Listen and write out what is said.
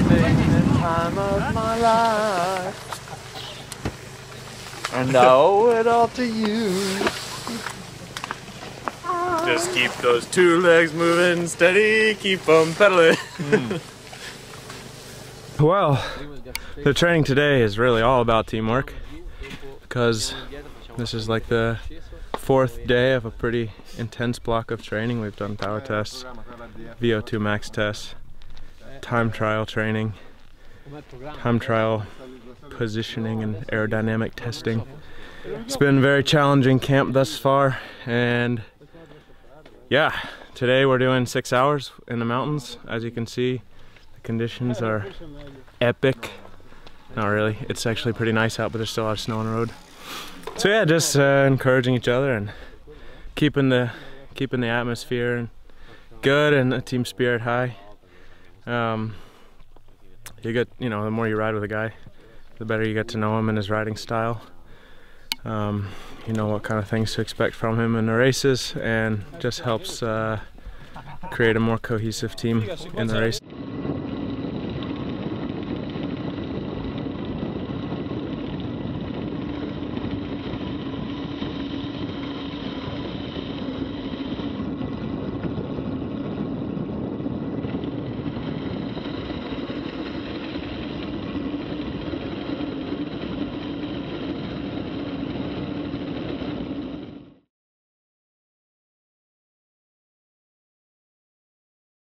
having the time of my life. And I owe it all to you. Just keep those two legs moving steady, keep them pedaling. Hmm. Well, the training today is really all about teamwork because this is like the fourth day of a pretty intense block of training. We've done power tests, VO2 max tests, time trial training, time trial positioning and aerodynamic testing. It's been a very challenging camp thus far and yeah, today we're doing six hours in the mountains. As you can see, the conditions are epic. Not really, it's actually pretty nice out, but there's still a lot of snow on the road. So yeah, just uh, encouraging each other and keeping the keeping the atmosphere and good and the team spirit high. Um, you get, you know, the more you ride with a guy, the better you get to know him and his riding style. Um, you know what kind of things to expect from him in the races and just helps uh, create a more cohesive team in the race.